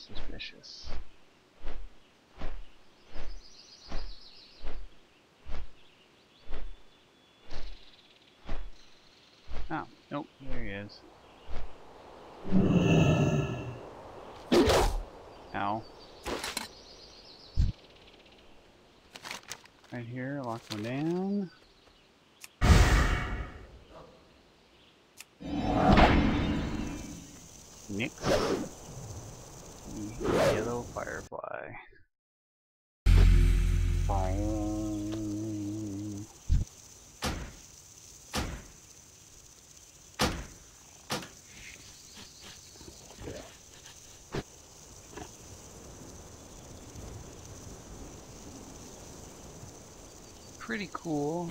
suspicious. Oh, nope, there he is. Ow. Right here, Loch Modan. Nix. Firefly. Pretty cool.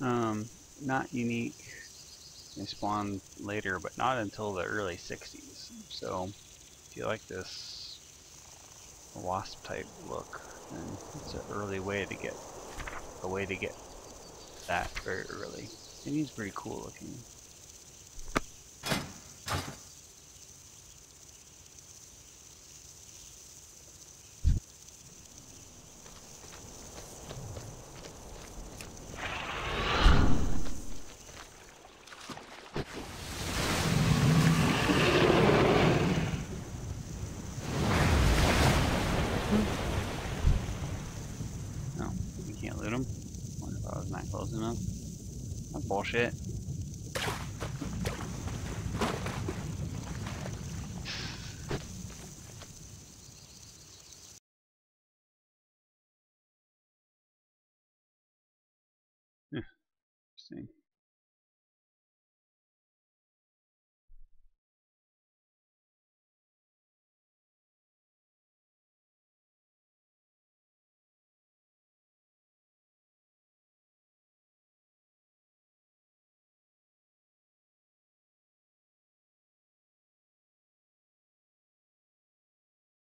Um, not unique. They spawn later, but not until the early 60s. So, if you like this wasp type look, then it's an early way to get a way to get that very early. And he's pretty cool looking. No, you can't loot him. Wonder if I was not close enough. That's bullshit. Interesting.